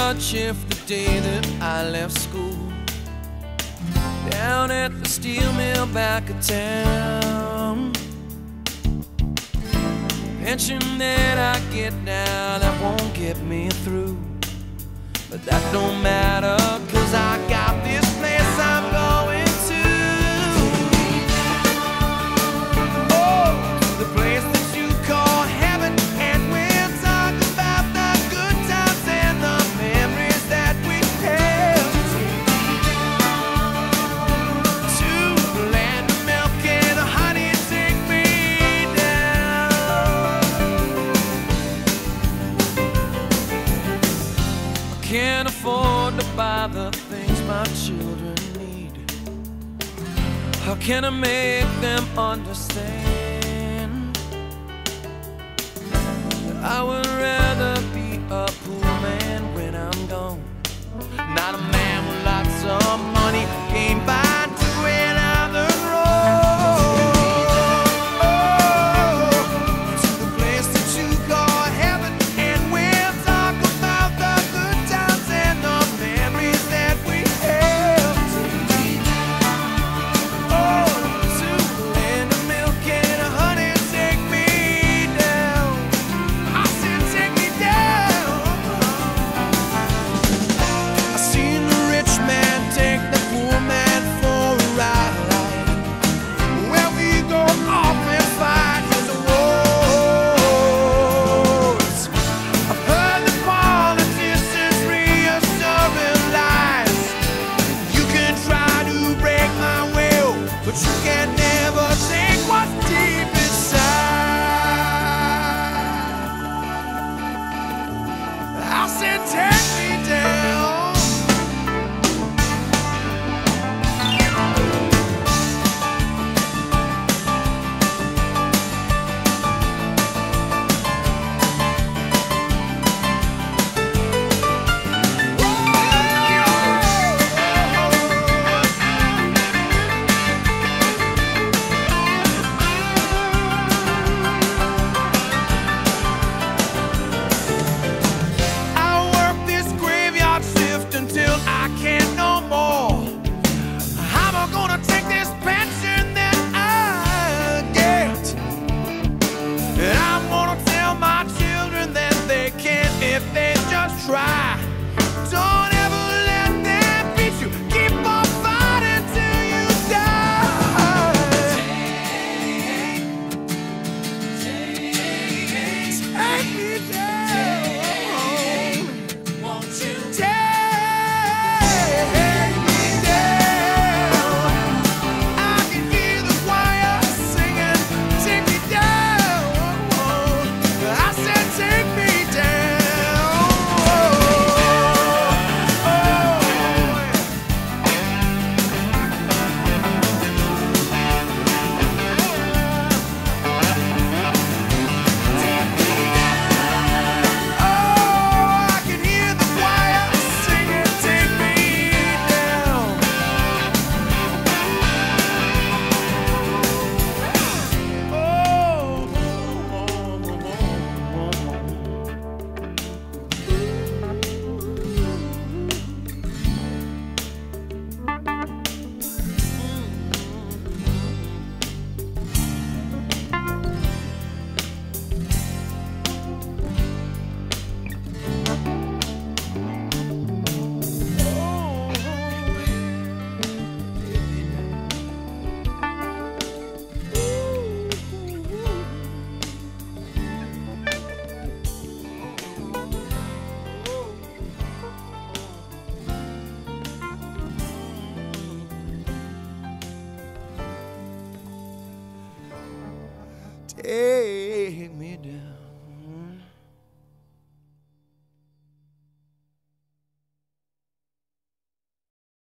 night shift the day that I left school. Down at the steel mill back of town. Pension that I get now, that won't get me through. But that don't matter, cause I got this. buy the things my children need? How can I make them understand? I would rather doesn't take me down. Take me down.